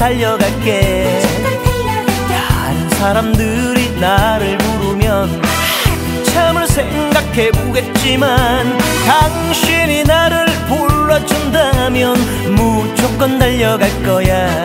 달려갈게. 다른 사람들이 나를 부르면 참을 생각해보겠지만 당신이 나를 불러준다면 무조건 달려갈 거야.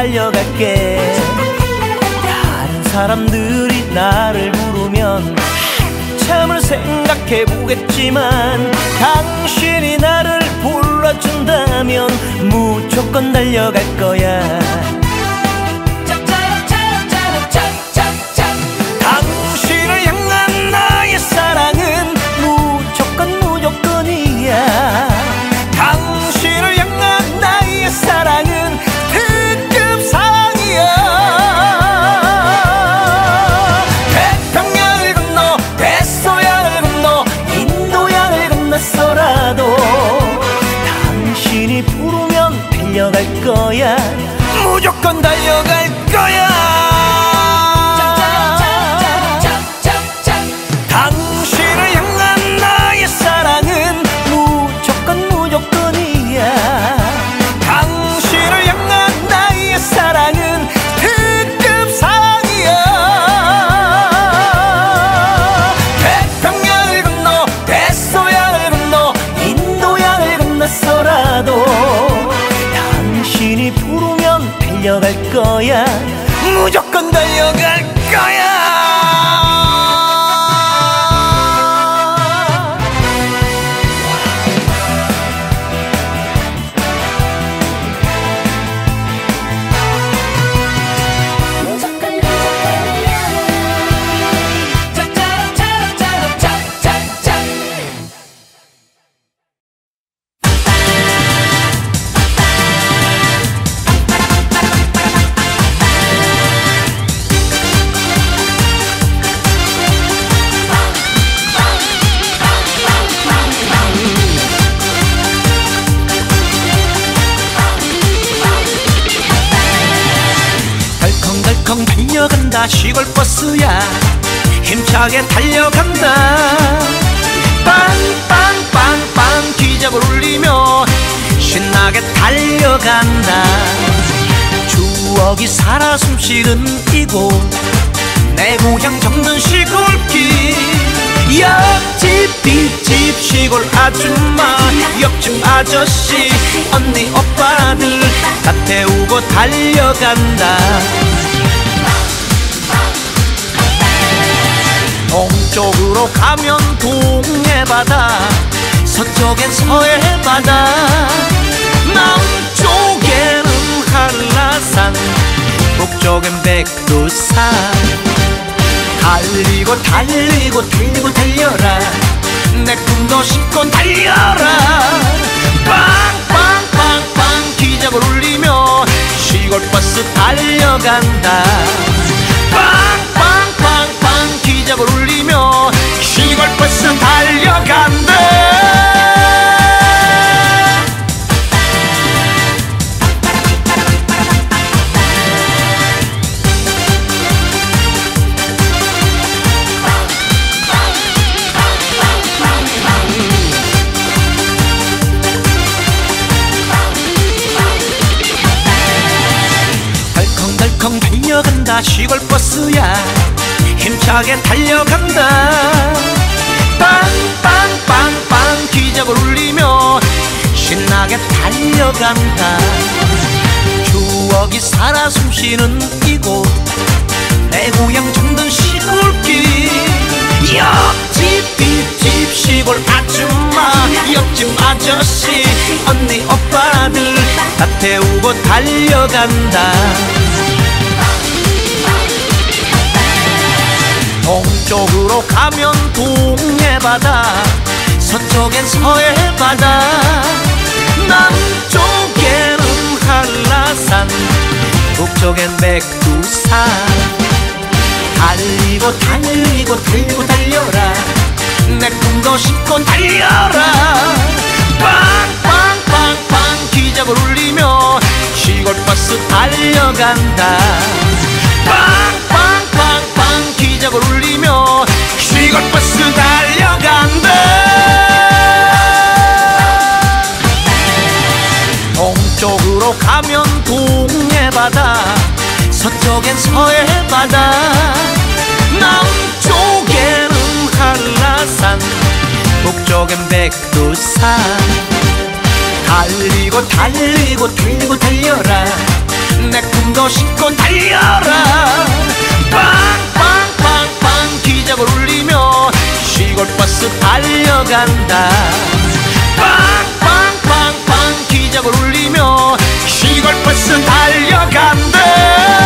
달려갈게. 다른 사람들이 나를 부르면 참을 생각해 보겠지만 당신이 나를 불러준다면 무조건 달려갈 거야. 옆집 아저씨 언니 오빠들 다 태우고 달려간다. 동쪽으로 가면 동해바다 서쪽엔 서해바다. 남쪽에는 한라산 북쪽엔 백두산. 달리고 달리고 달리고 달려라 내 꿈도 싣고 달려라. 빵빵빵빵 기적을 울리며 시골버스 달려간다. 빵빵빵빵 기적을 울리며 시골버스 달려간다. 동쪽으로 가면 동해바다 서쪽엔 서해바다. 남쪽에는 한라산 북쪽엔 백두산. 달리고 달리고 달리고 달려라. 내 꿈도 싣고 달려라. 빵빵빵빵 기적을 울리며 시골버스 달려간다. 빵빵빵빵 기적을 울리며 시골버스 달려간다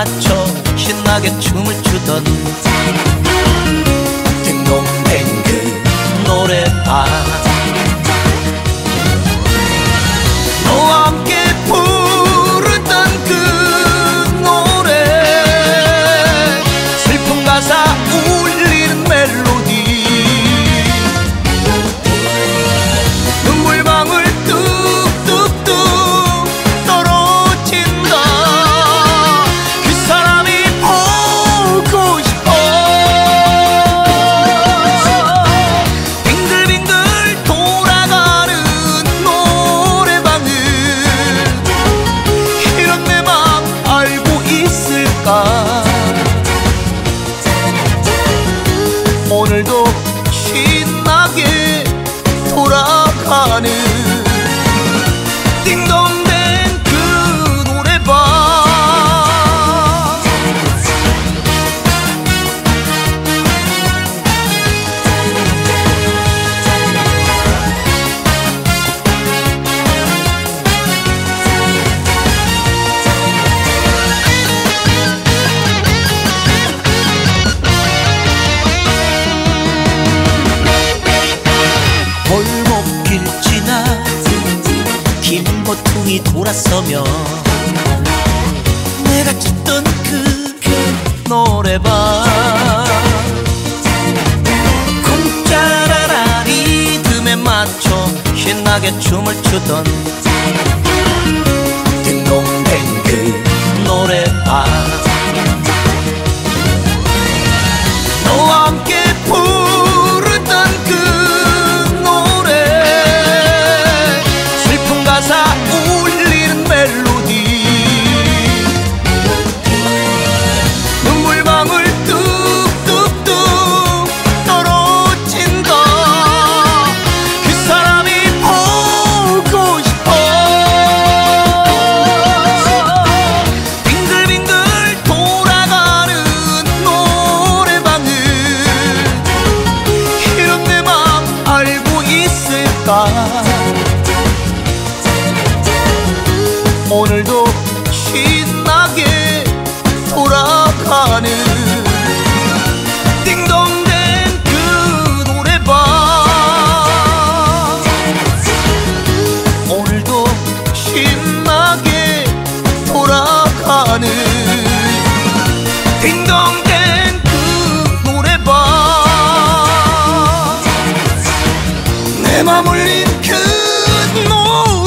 맞춰 신나게 춤을 추던 딩동댕그 노래방. montón 내 맘을 입혀 놓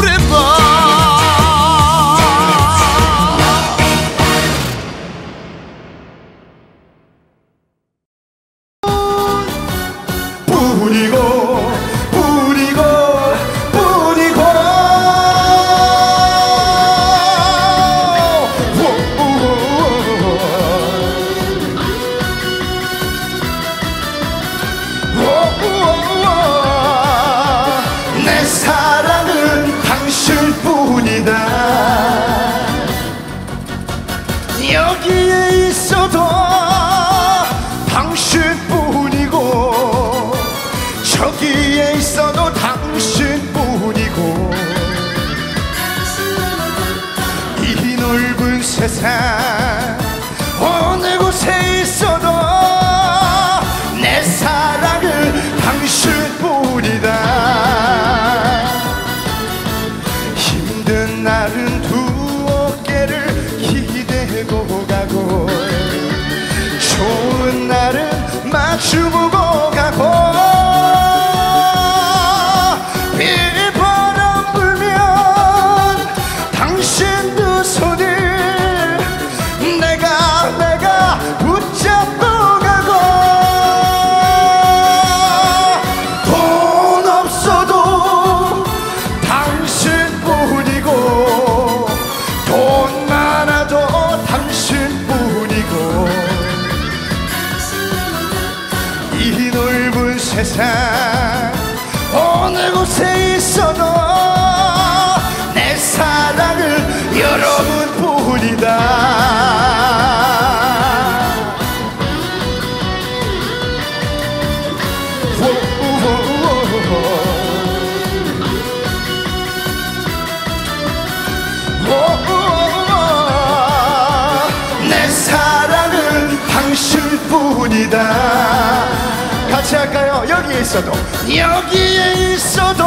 있어도 여기에 있어도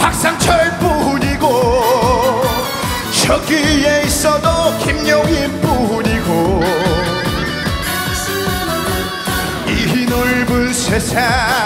박상철뿐이고 저기에 있어도 김용인뿐이고 이 넓은 세상.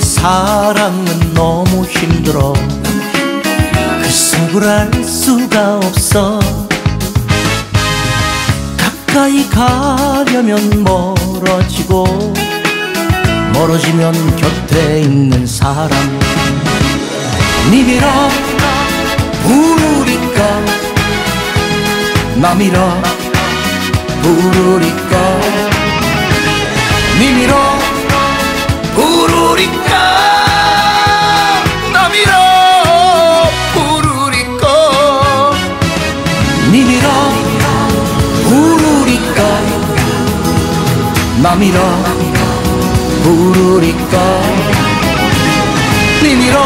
사랑은 너무 힘들어. 그 속을 알 수가 없어. 가까이 가려면 멀어지고 멀어지면 곁에 있는 사람. 니미라 부르니까? 나미라 부르니까? 니미라 우리가 너미로 부르리까? 니미로 부르리까? 너미로 부르리까? 니미로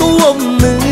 ร่วมมือ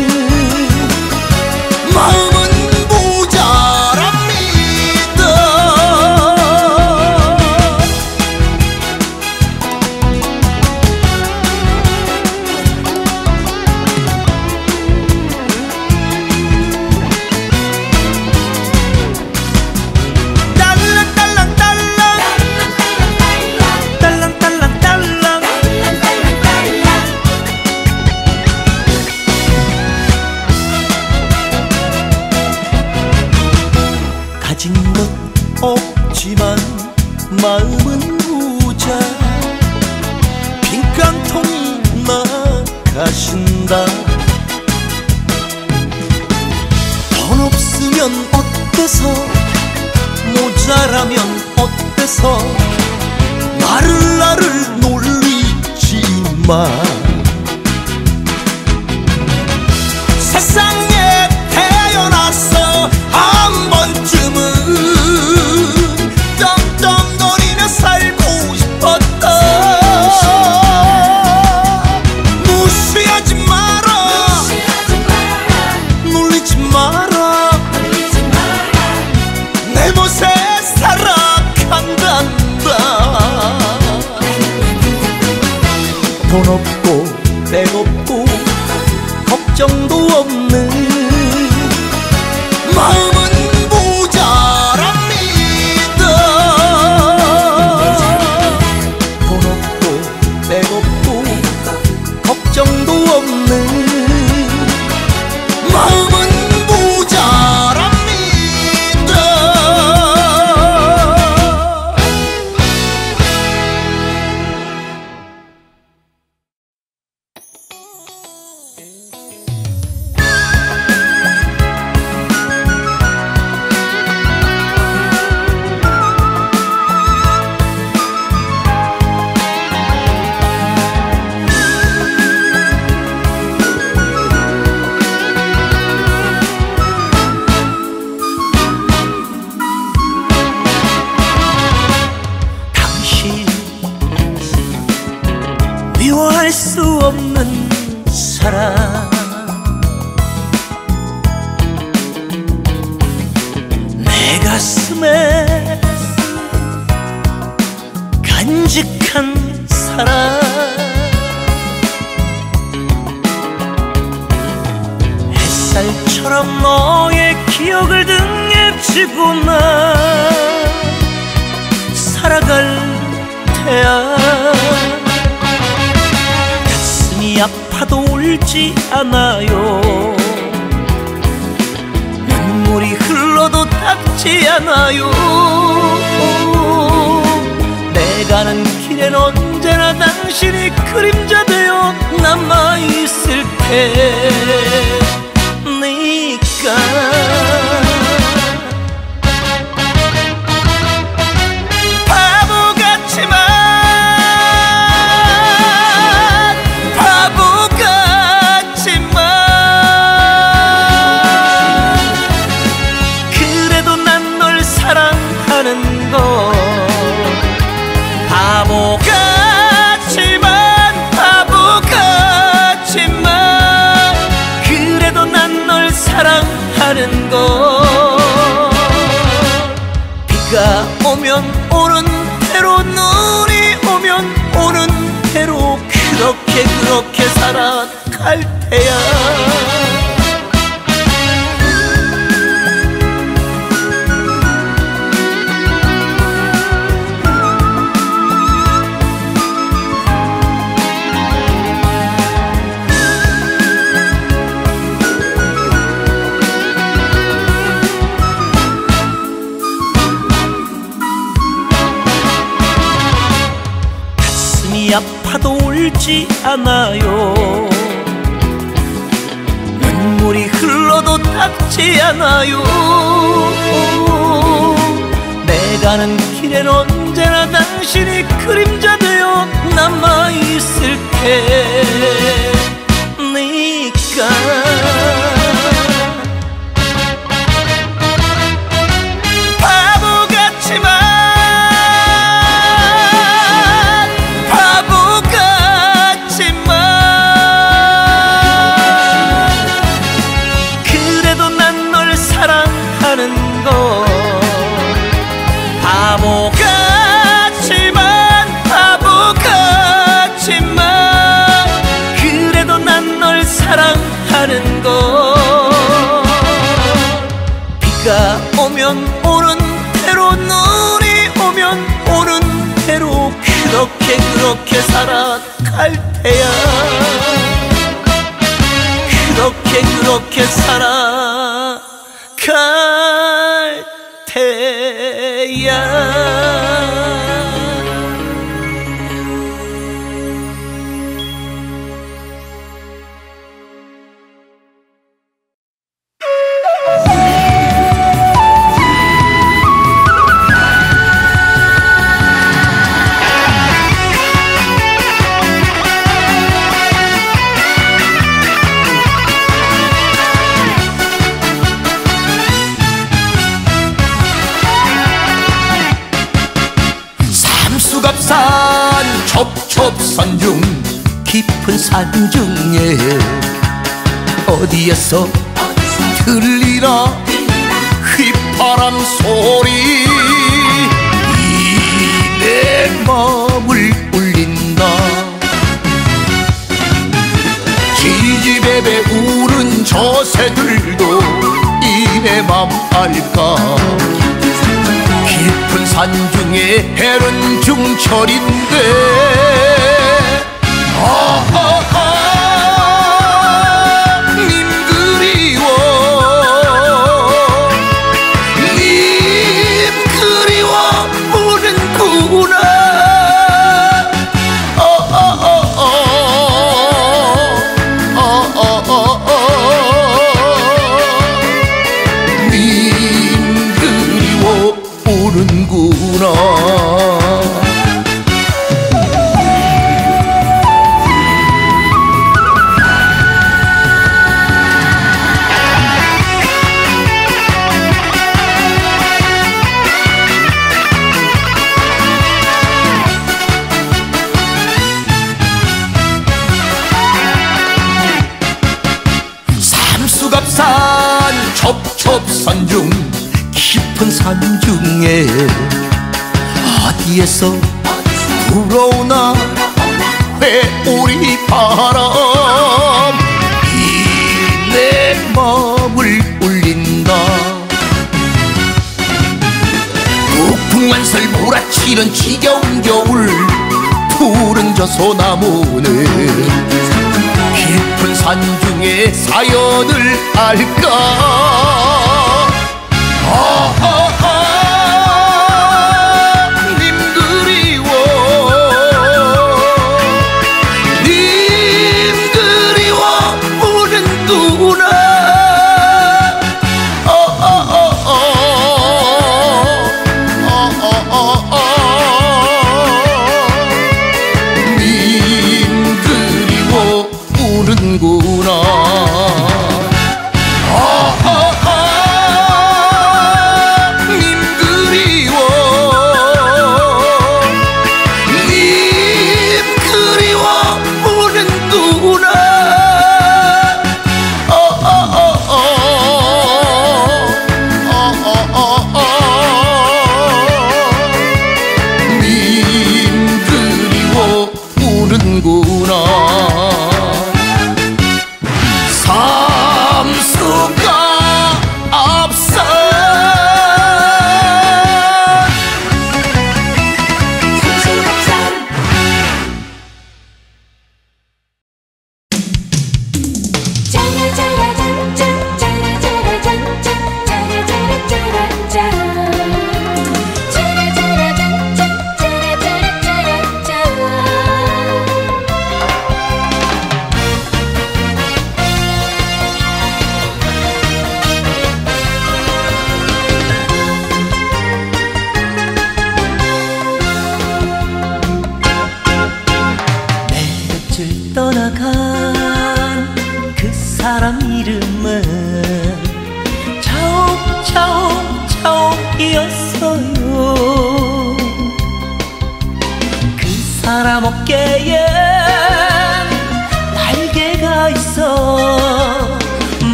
거야 가슴이 아파도 울지 않아요. 눈물이 흘러도 닦지 않아요. 내가는 길엔 언제나 당신이 그림자 되어 남아있을 테니까 살아갈 테야. 들지 않아요. 눈물이 흘러도 닿지 않아요. 내가는 길엔 언제나 당신이 그림자 되어 남아있을게. 내 살아갈 테야. 그렇게 그렇게 살아.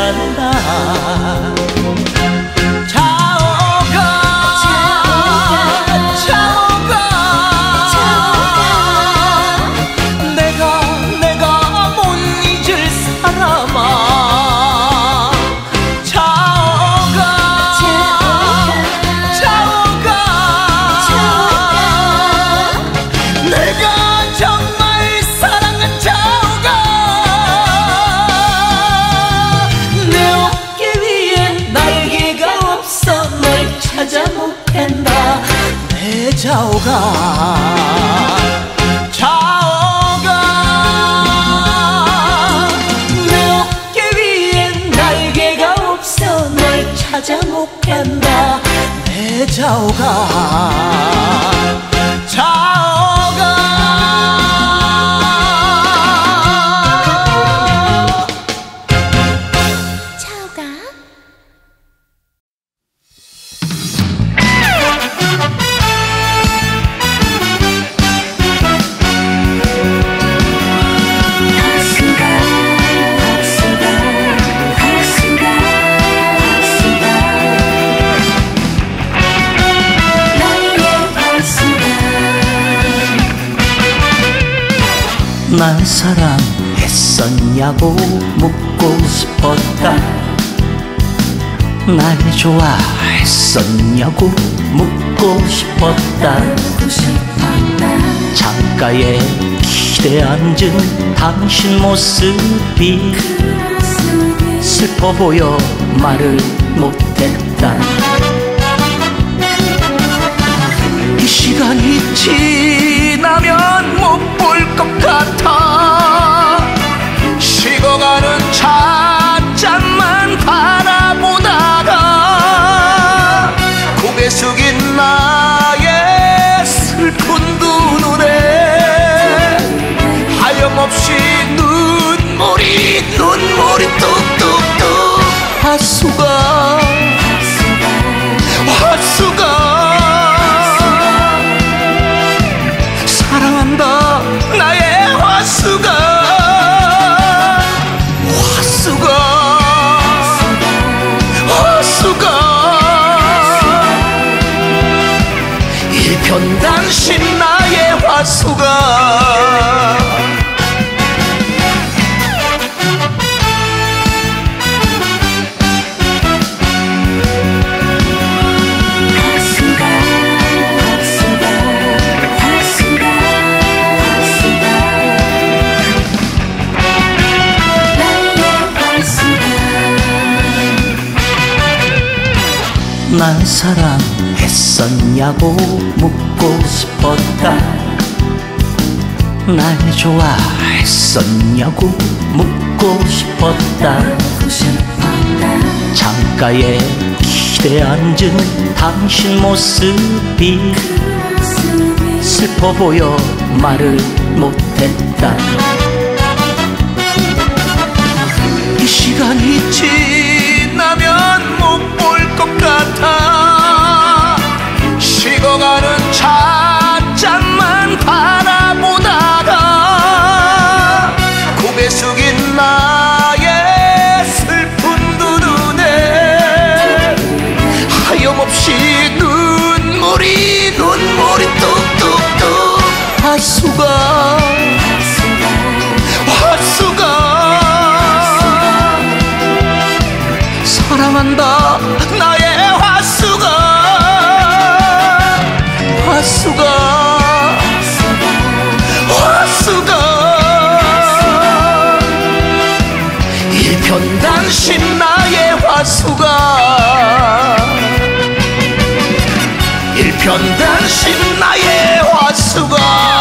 난다 내자 날 좋아했었냐고 묻고 싶었다. 창가에 기대 앉은 당신 모습이 슬퍼 보여 말을 못했다. 이 시간이 지나면 못 볼 것 같아. 식어가는 찻 이 눈물이 뚝뚝뚝. 화수가. 화수가. 사랑한다 나의 화수가. 화수가. 화수가. 일편단심 날 사랑했었냐고 묻고 싶었다. 날 좋아했었냐고 묻고 싶었다. 창가에 기대 앉은 당신 모습이 슬퍼 보여 말을 못했다. 이 시간이 볼 것 같아. 식어가는 찻잔만 바라보다가 고개 숙인 나의 슬픈 두 눈에 하염없이 눈물이 눈물이 뚝뚝뚝 화수가 사랑한다 일편단심 나의 화수가. 일편단심 나의 화수가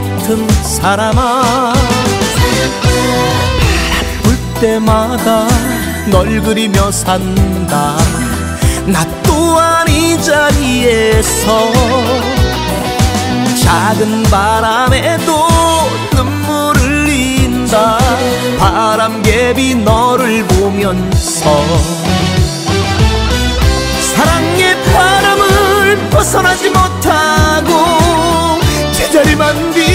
같은 사람아. 바볼 때마다 널 그리며 산다. 나 또한 이 자리에서 작은 바람에도 눈물 흘린다. 바람개비 너를 보면서 사랑의 바람을 벗어나지 못해 ಕರಿಮಂದಿ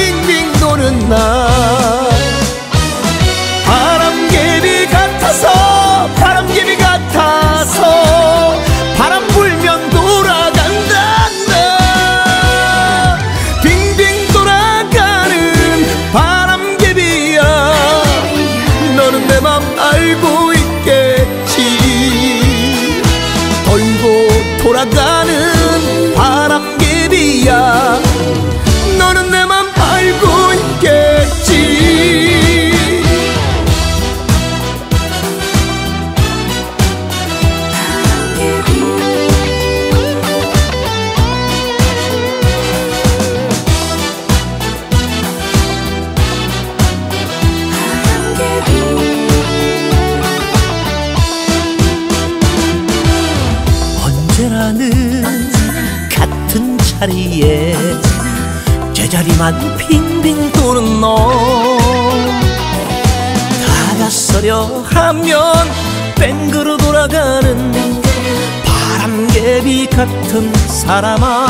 사람아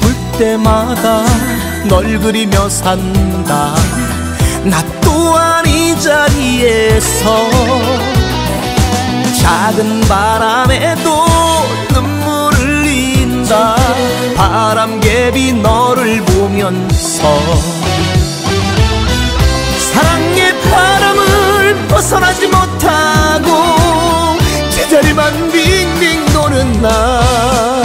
바쁠 때마다 널 그리며 산다. 나 또한 이 자리에서 작은 바람에도 눈물 흘린다. 바람개비 너를 보면서 사랑의 바람을 벗어나지 못하고 제자리만 비 难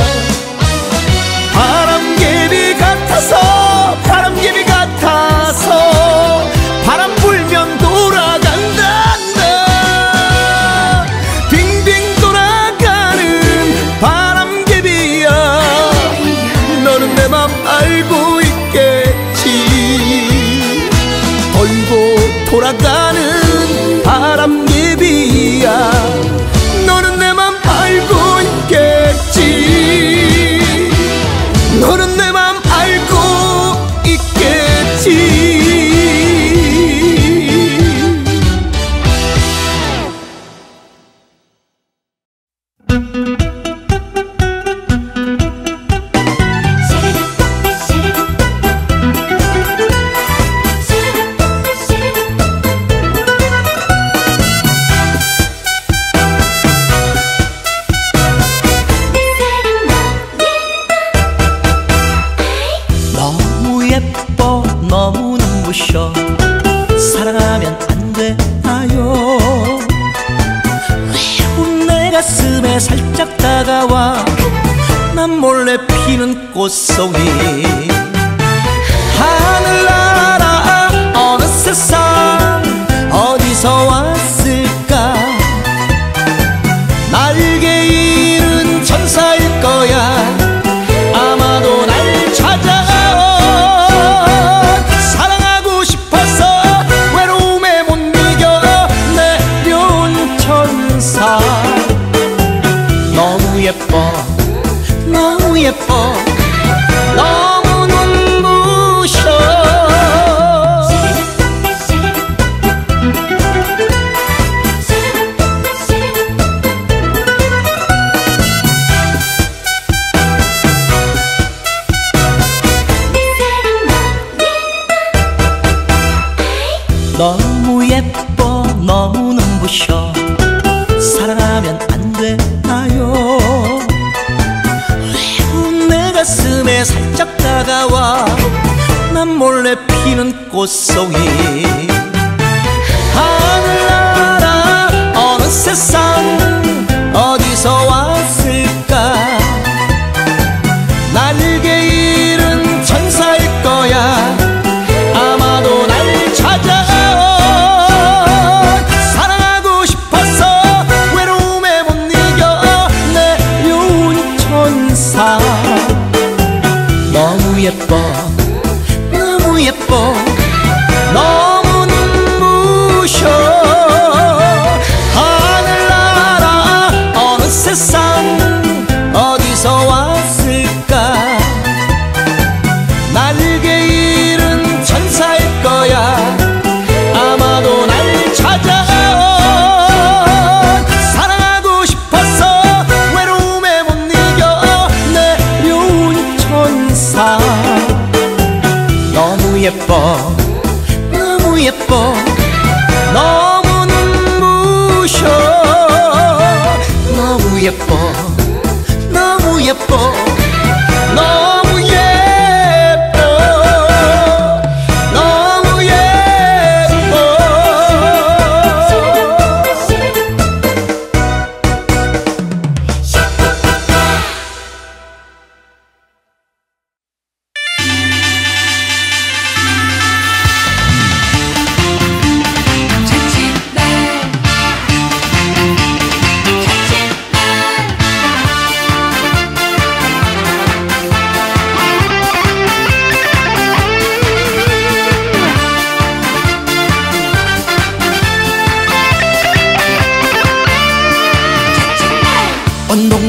가슴에 살짝 다가와 난 몰래 피는 꽃송이. 하 so young.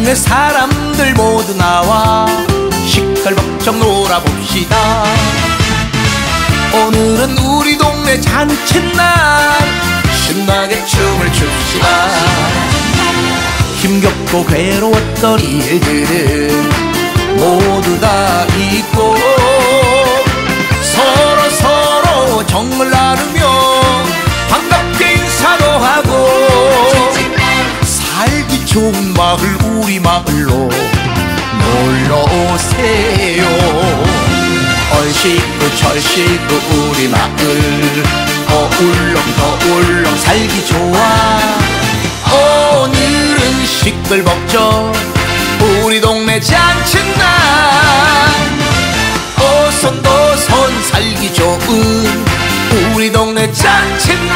동네 사람들 모두 나와 시끌벅적 놀아봅시다. 오늘은 우리 동네 잔칫날 신나게 춤을 춥시다. 힘겹고 괴로웠던 일들은 모두 다 잊고 서로 서로 정을 나누며 반갑게 인사도 하고 살기 좋은 우리 마을로 놀러 오세요. 얼씨구 철씨구 우리 마을. 어울렁 더울렁 살기 좋아. 오늘은 시끌벅적 우리 동네 잔칫날 오손도손 살기 좋은 우리 동네 잔칫날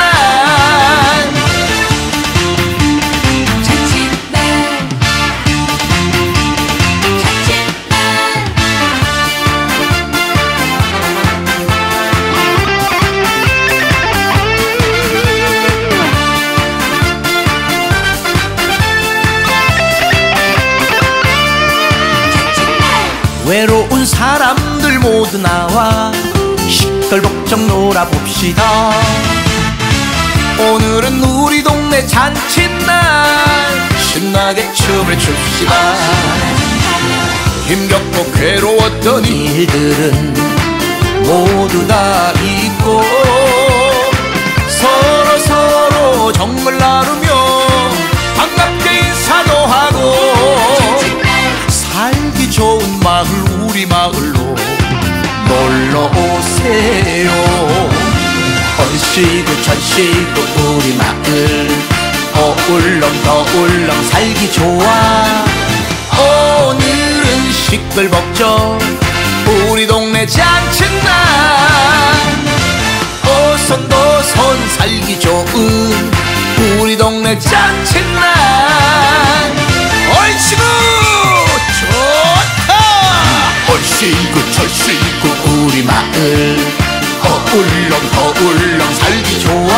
모두 나와. 시끌벅적 놀아봅시다. 오늘은 우리 동네 잔칫날. 신나게 춤을 춥시다. 힘겹고 괴로웠던 일들은 모두 다 잊고 서로 서로 정을 나누며 반갑게 인사도 하고 살기 좋은 마을 우리 마을 로 놀러 오세요. 얼씨구 천씨구 우리 마을. 어울렁 더울렁 살기 좋아. 오늘은 시끌벅적 우리 동네 잔칫날 오손도손 살기 좋은 우리 동네 잔칫날 좋다 얼씨구 철씨구 우리 마을. 어울렁 더울렁 살기 좋아.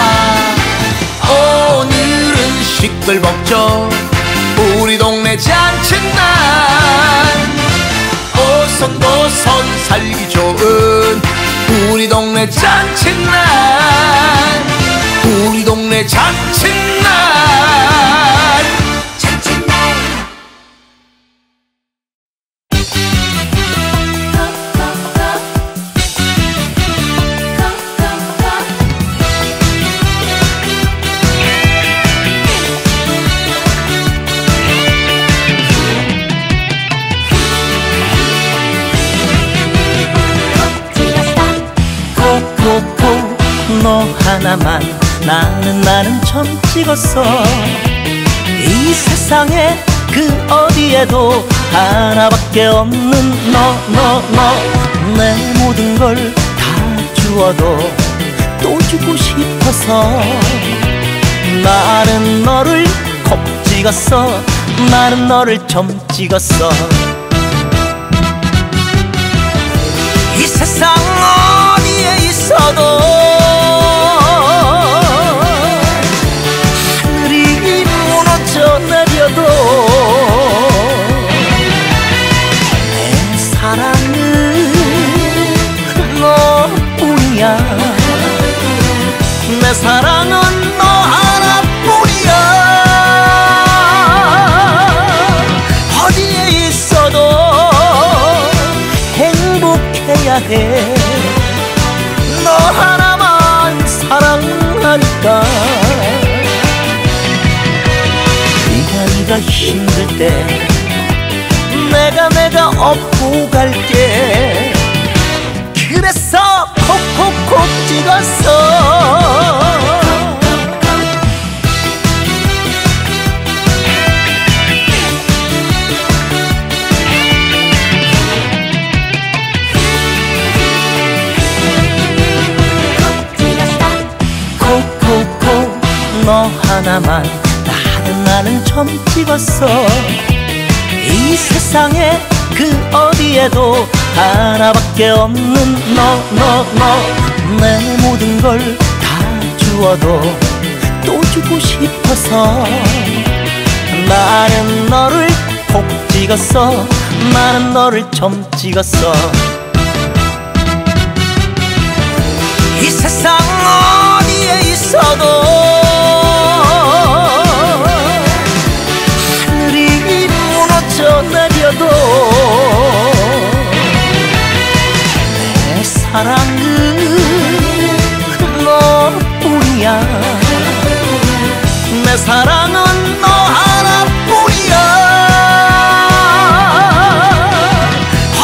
오늘은 시끌벅적 우리 동네 잔칫날. 오손도손 살기 좋은 우리 동네 잔칫날. 우리 동네 잔칫날 점 찍었어. 이 세상에 그 어디에도 하나밖에 없는 너 너 너. 내 모든 걸 다 주어도 또 주고 싶어서. 나는 너를 콕 찍었어. 나는 너를 점 찍었어 내려도 내 사랑은 너뿐이야. 내 사랑은 너 하나뿐이야. 어디에 있어도 행복해야 해 힘들 때 내가 내가 업고 갈게. 그래서 콕콕콕 찍었어. 너 하나만 나는 점 찍었어. 이 세상에 그 어디에도 하나밖에 없는 너 너 너. 내 모든 걸 다 주어도 또 주고 싶어서. 나는 너를 콕 찍었어. 나는 너를 점 찍었어. 이 세상 내려도 내 사랑은 너뿐이야. 내 사랑은 너 하나뿐이야.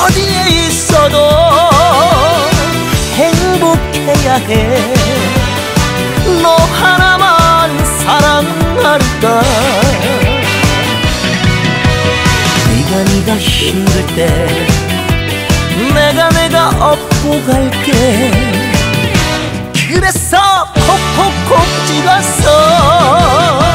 어디에 있어도 행복해야 해. 너 하나 네가 힘들 때 내가 내가 업고 갈게. 그래서 콕콕콕 찍었어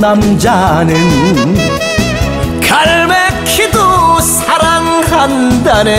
남자는 갈매기도 사랑한다네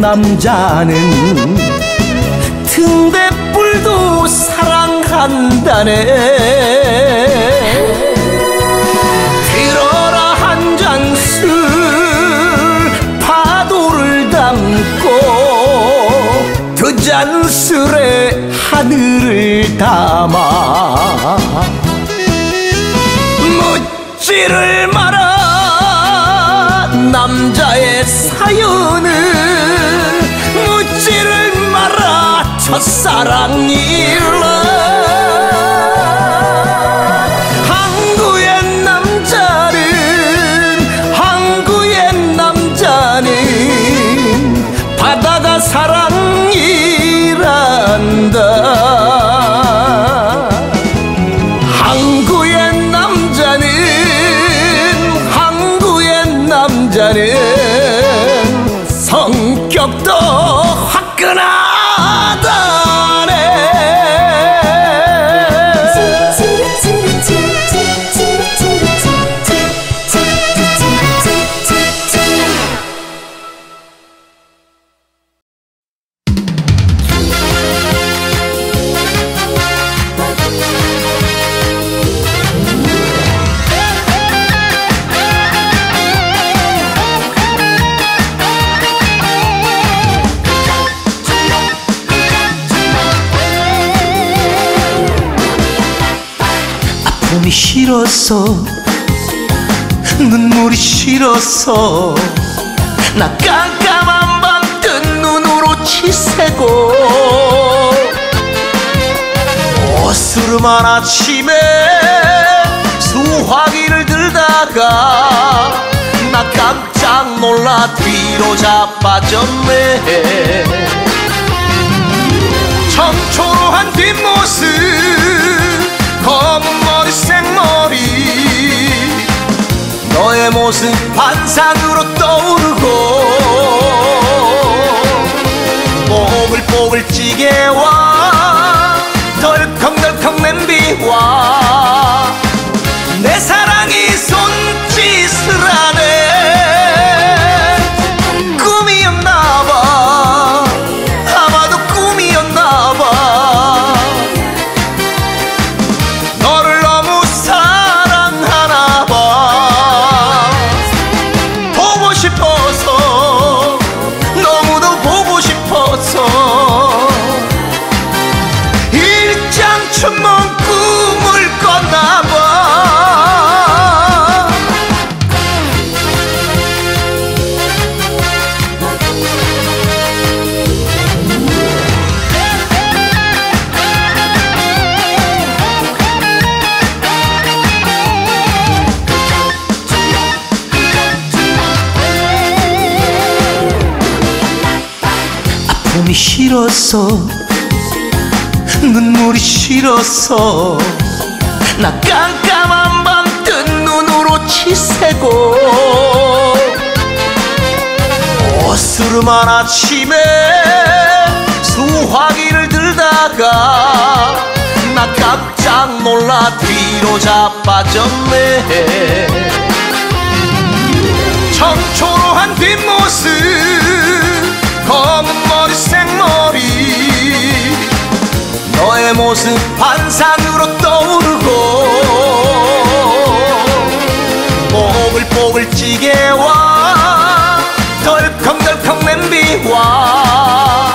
남자는 등대불도 사랑한다네. 들어라 한 잔 술 파도를 담고 두 잔 술에 하늘을 담아 묻지를 마라 남자의 사연을. 첫사랑이라 항구의 남자는 항구의 남자는 바다가 사랑이란다 싫어서. 눈물이 싫어서. 나 깜깜한 밤 뜬 눈으로 치새고. 어스름한 아침에 수화기를 들다가 나 깜짝 놀라 뒤로 자빠졌네. 청초로한 뒷모습 검은 너의 모습 환상으로 떠오르고 뽀글뽀글 찌개와 덜컹덜컹 냄비와 아픔이 싫어서. 눈물이 싫어서. 나 깜깜한 밤 뜬 눈으로 치새고. 어스름한 아침에 수화기를 들다가 나 깜짝 놀라 뒤로 자빠졌네. 청초로한 뒷모습 너의 모습 환상으로 떠오르고 뽀글뽀글 찌개와 덜컹덜컹 냄비와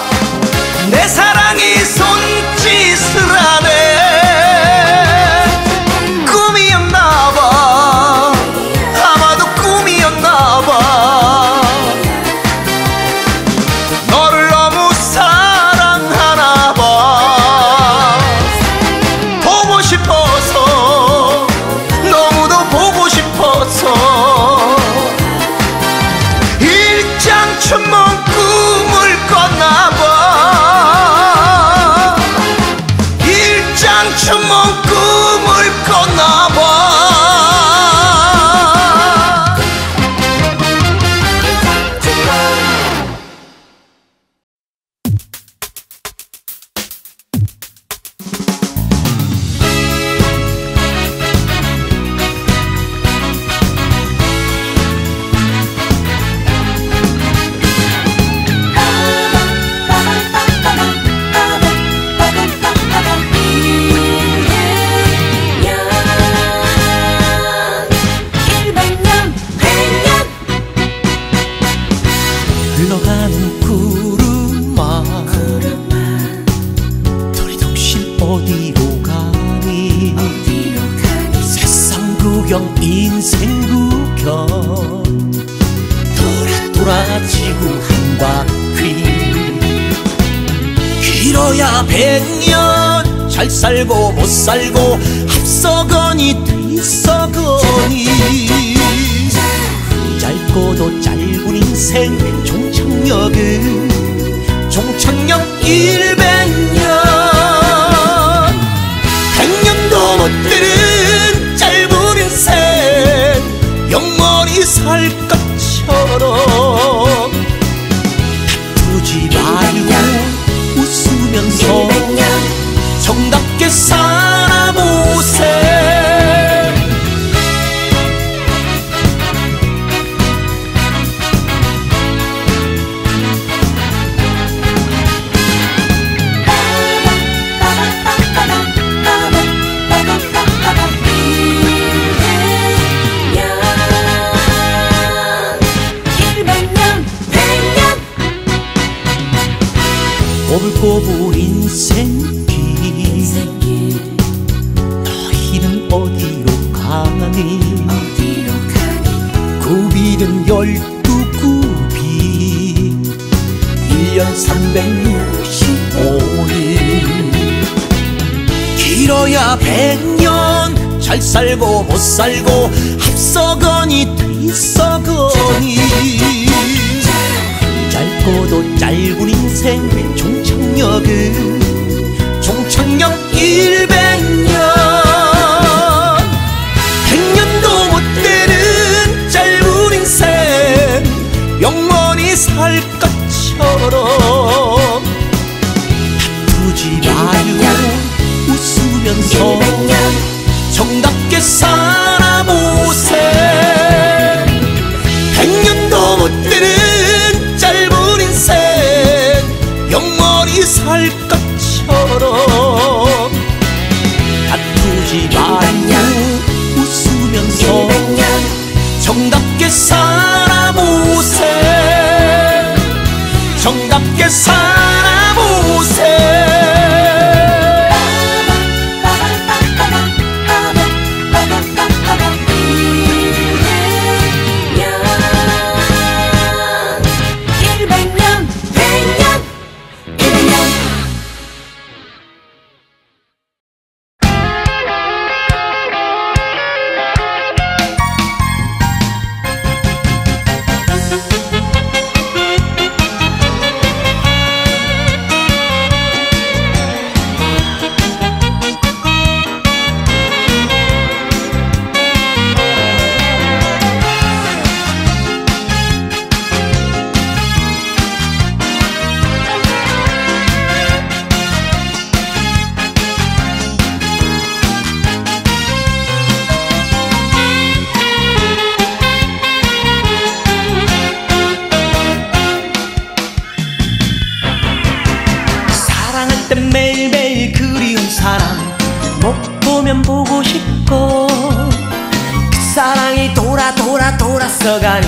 스쳐가니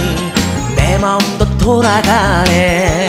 내 마음도 돌아가네.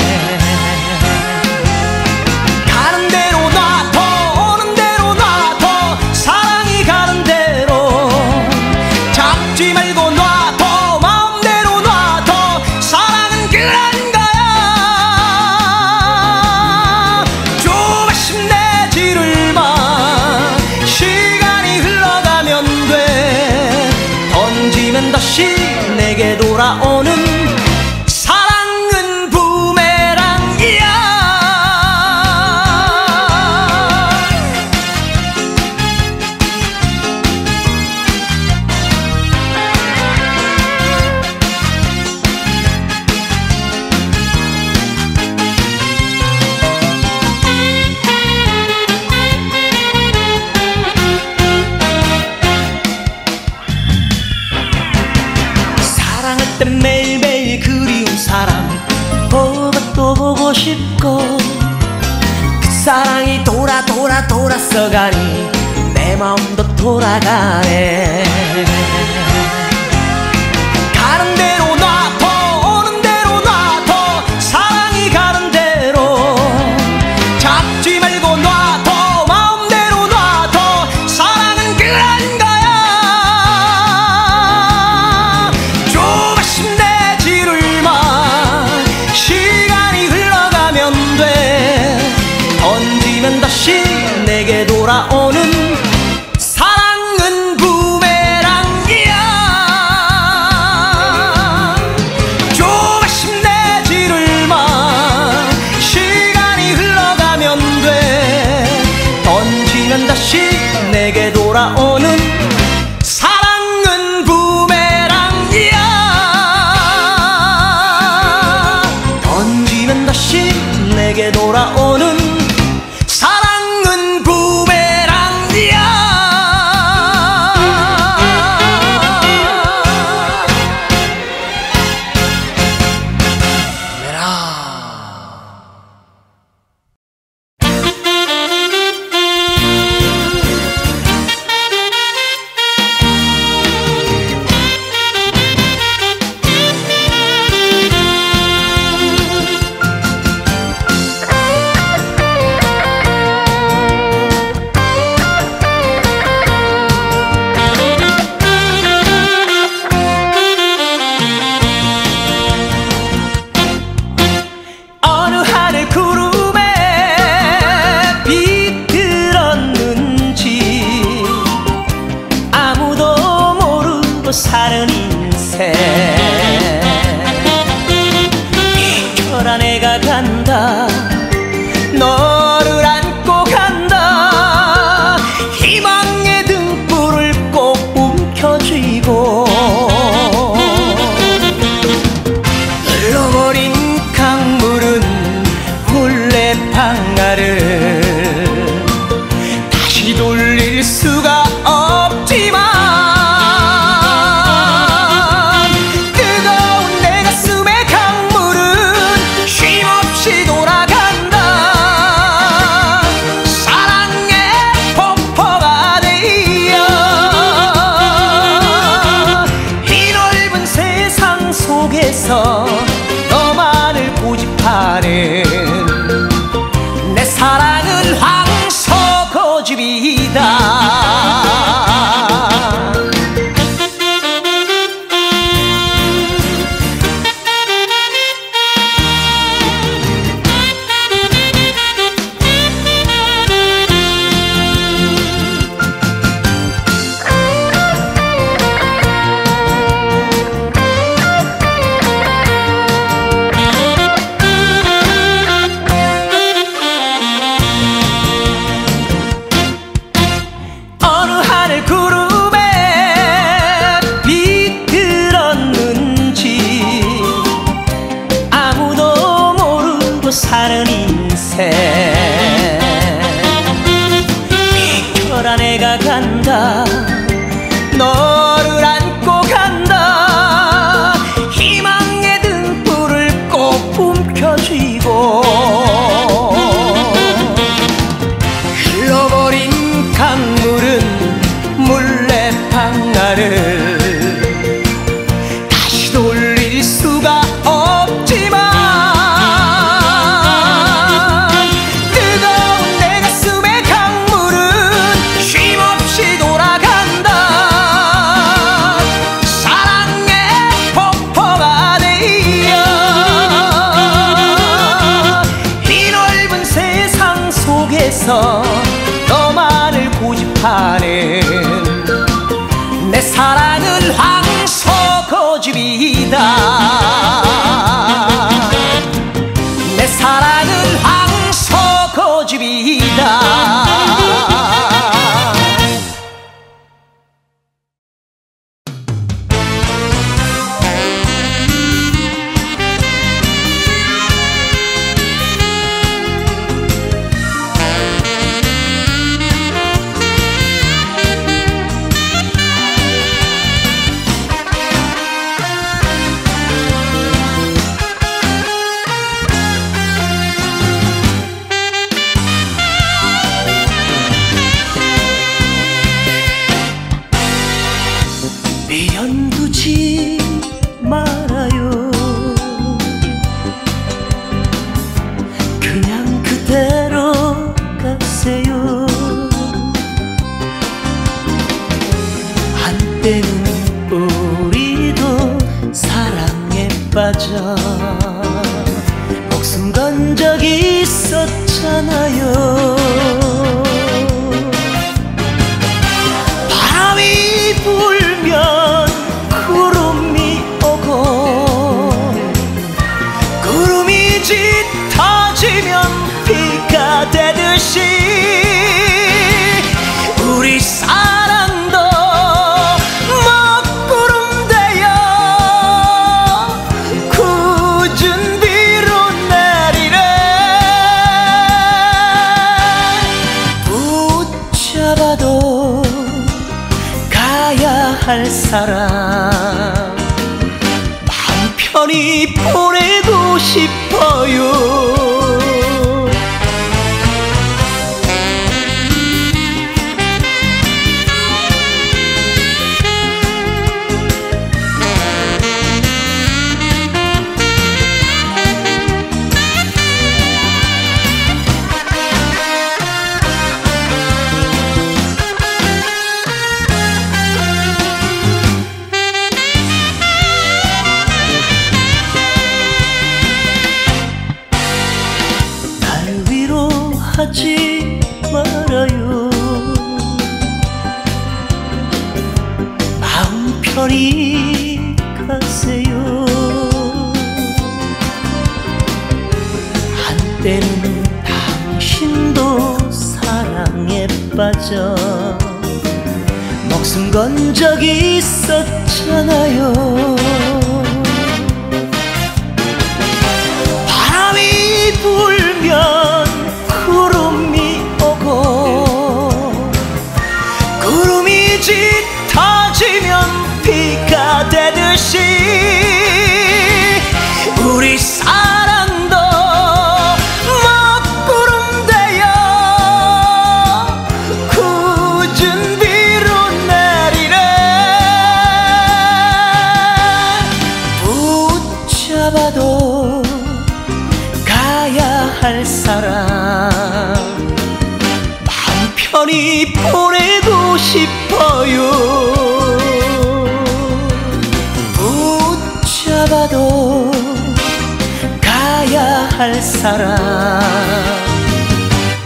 사람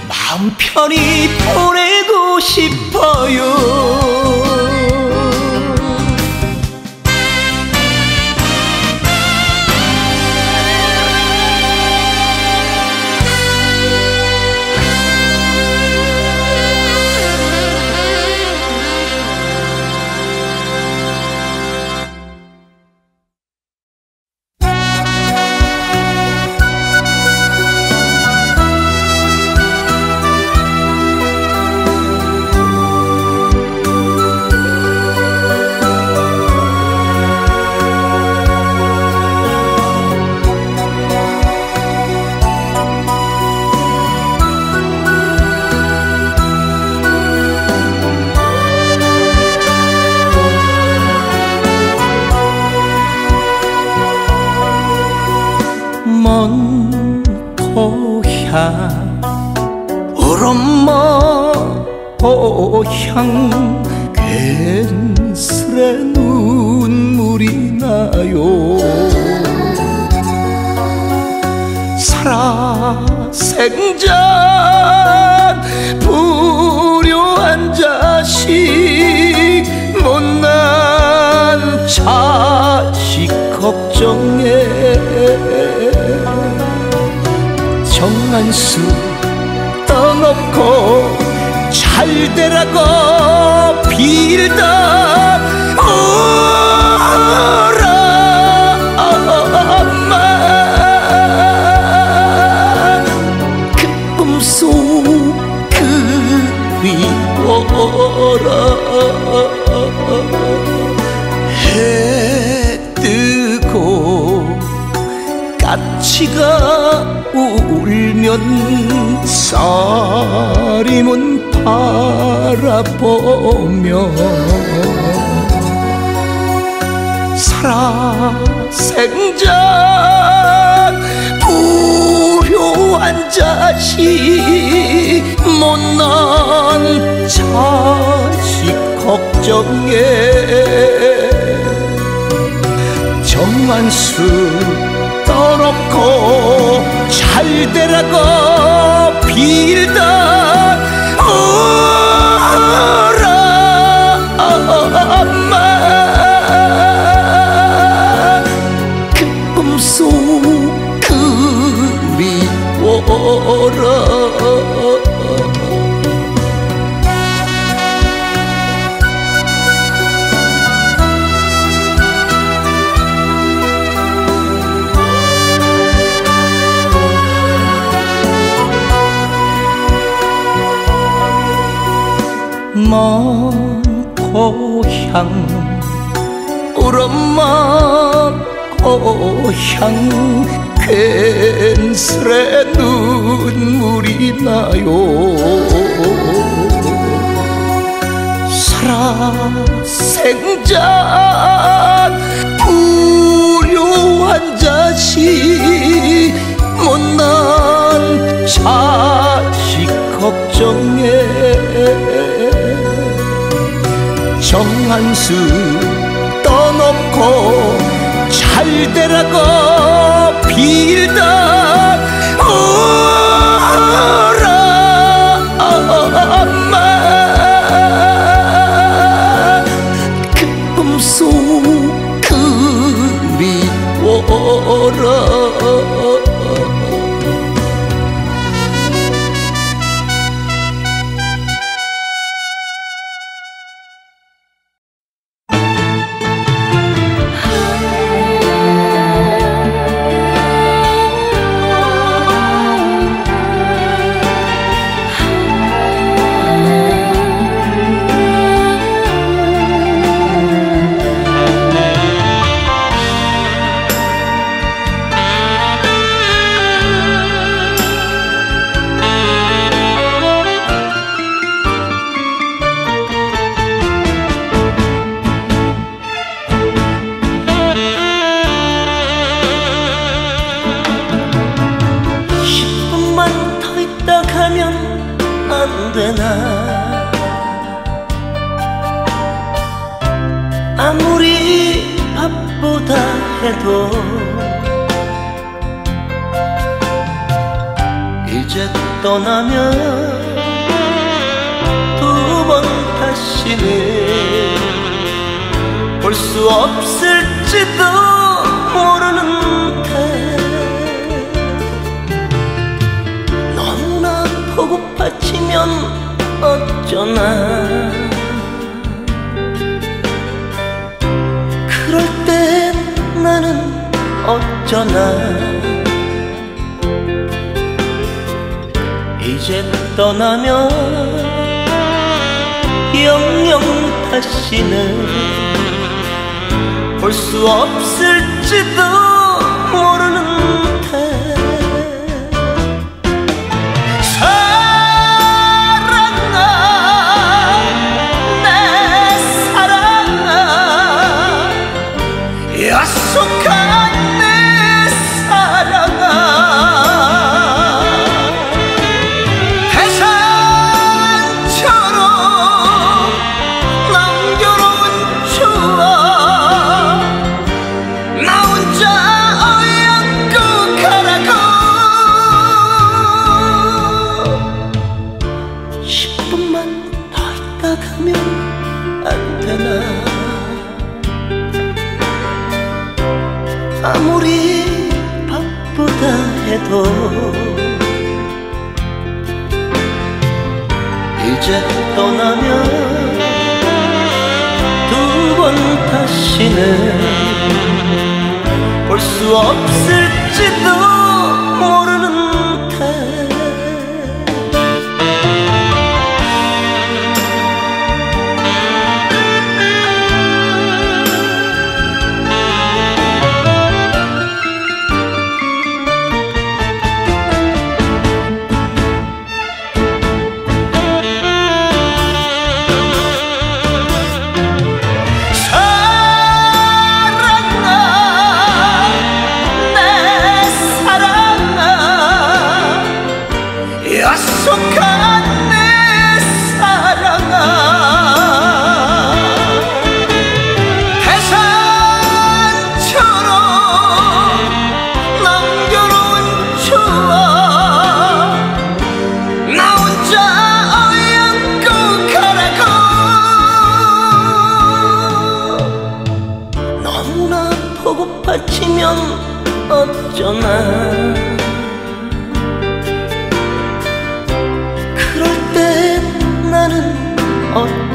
마음 편히 부럽고 잘 되라고 빌다 고향 괜스레 눈물이 나요. 살아생전 불효한 자식 못난 자식 걱정에 정한수 없고 잘 때라고 빌다 떠나 이제 떠나면 영영 다시는 볼 수 없을지도.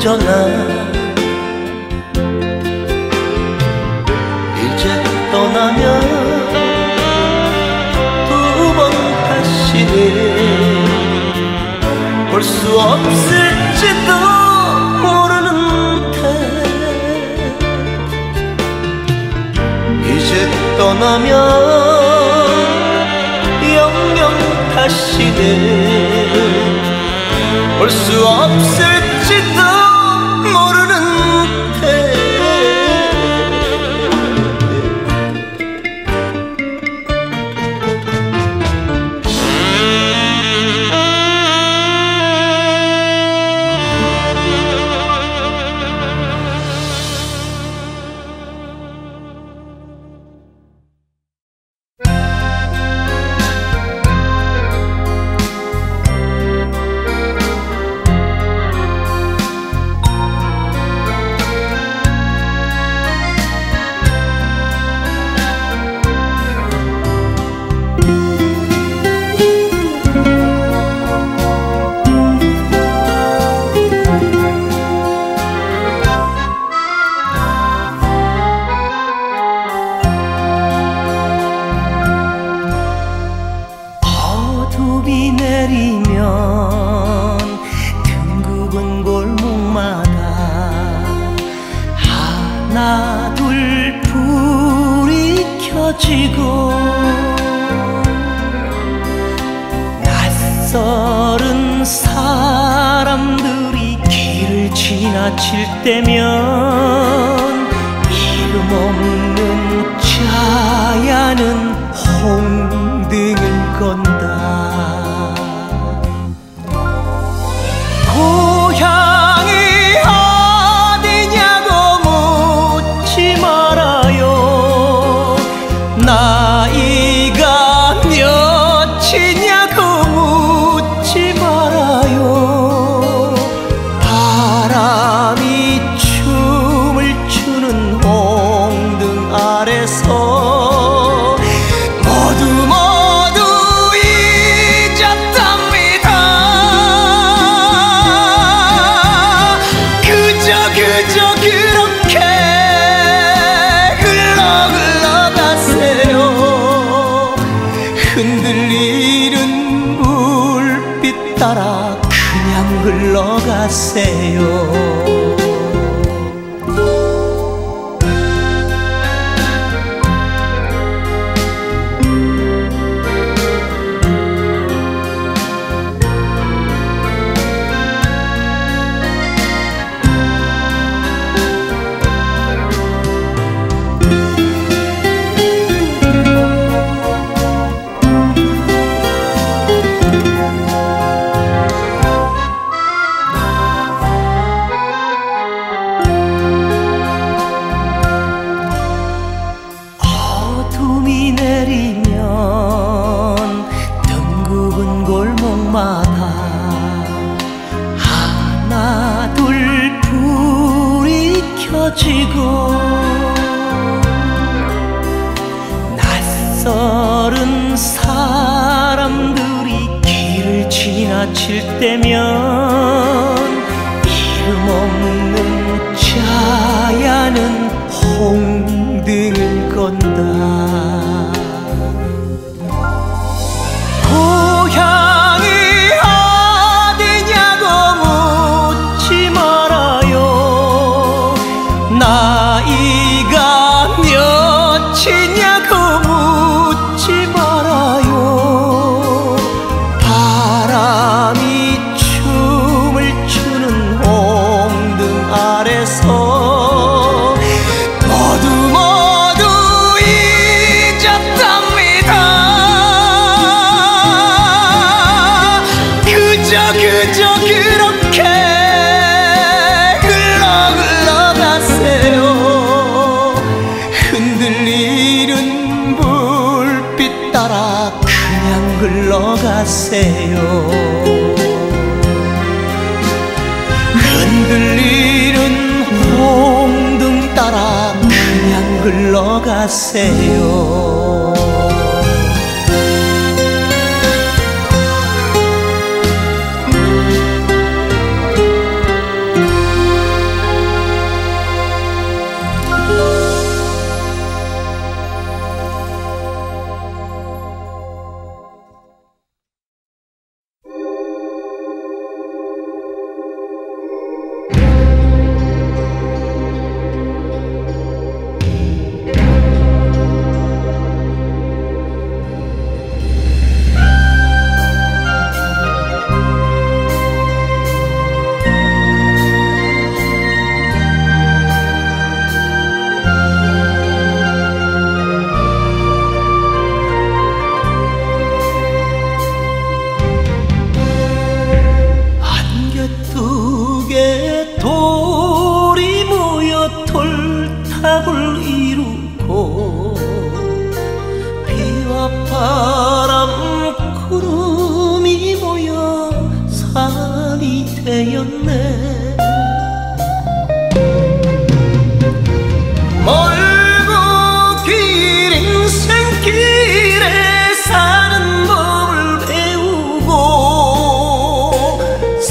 어쩌나. 이제 떠나면 두 번 다시는 볼 수 없을지도 모르는데 이제 떠나면 영영 다시는 볼 수 없을지도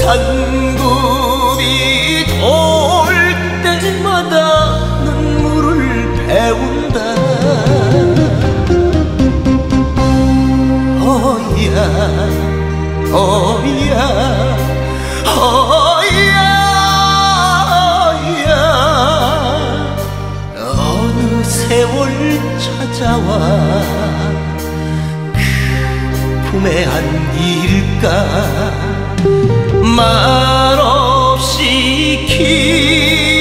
산굽이 돌 때마다 눈물을 배운다. 어야 어야 어야 어느 세월 찾아와 그 품에 안 일까? 말없이 기